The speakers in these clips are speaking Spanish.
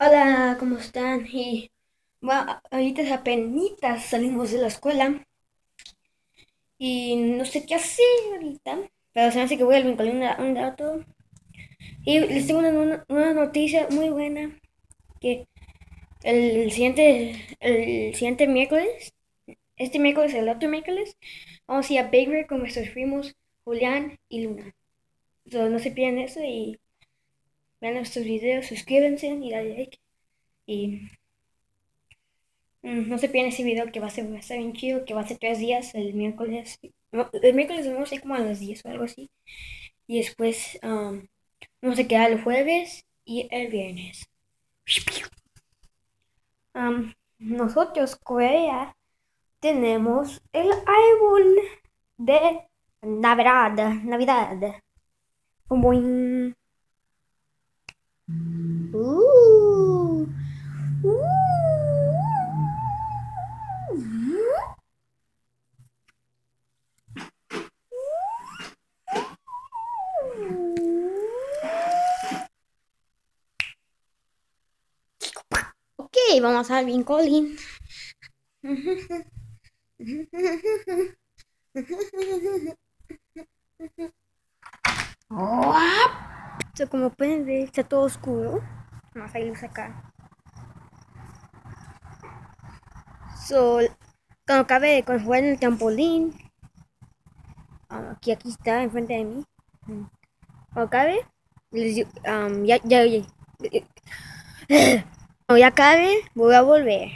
Hola, ¿cómo están? Y bueno, ahorita apenas salimos de la escuela y no sé qué hacer ahorita, pero se me hace que voy al vinculín un, un rato. Y les tengo una, una- noticia muy buena, que el siguiente, el siguiente miércoles, este miércoles, el otro miércoles, vamos a ir a Bakery con nuestros primos Julián y Luna. So, no se pierdan eso y vean nuestros videos, suscríbanse y dale like. Y Mm, No se pierdan ese video que va a ser, va bien chido, que va a ser tres días, el miércoles. el miércoles vamos a ir como a las 10 o algo así. Y después um, vamos a quedar el jueves y el viernes. Um, nosotros, Corea, tenemos el árbol de Navidad. Navidad. Boing. Ok, vamos al vincolín. So, como pueden ver, está todo oscuro. Vamos a hay luz acá. So, cuando acabe con jugar en el trampolín, ah, aquí, aquí está, enfrente de mí. Cuando acabe, les digo, um, ya, ya, ya, Cuando ya acabe, voy a volver.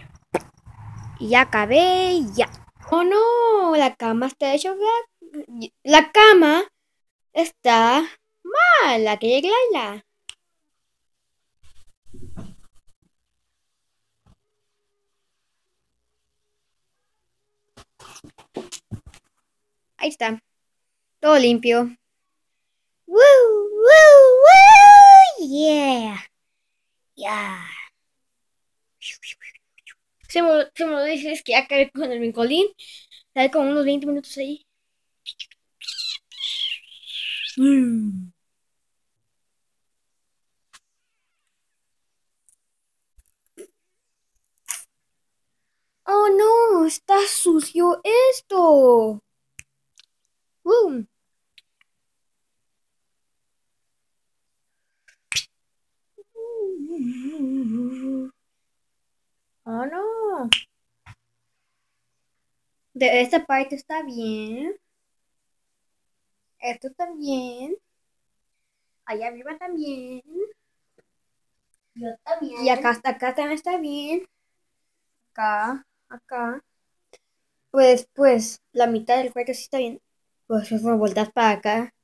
Ya acabé, ya. Oh no, la cama está hecha. La cama está mal, hay que arreglarla. Ahí está. Todo limpio. Woo, woo, woo, yeah. Yeah. Se me, se me lo dices que ya acabé con el vincolín. Hay como unos 20 minutos ahí. Oh no, está sucio esto. Uh. Oh no. De esta parte está bien. Esto también. Allá arriba también. Yo también. Y acá, acá también está bien. Acá, acá. Pues, pues, la mitad del cuarto sí está bien. Pues, si me volteas para acá.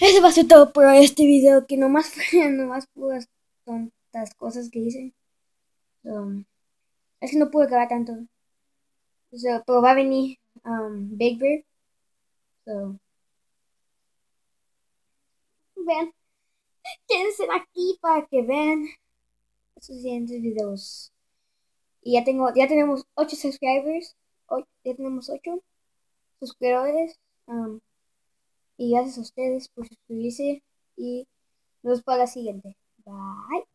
Eso va a ser todo por este video, que nomás fue, nomás puras tontas cosas que hice. So, es que no pude grabar tanto. So, pero va a venir um, Big Bear. So, vean. Quédense aquí para que vean sus siguientes videos. Y ya tengo, ya tenemos 8 subscribers. Hoy ya tenemos 8 suscriptores. um, y gracias a ustedes por suscribirse. Y nos vemos para la siguiente. Bye.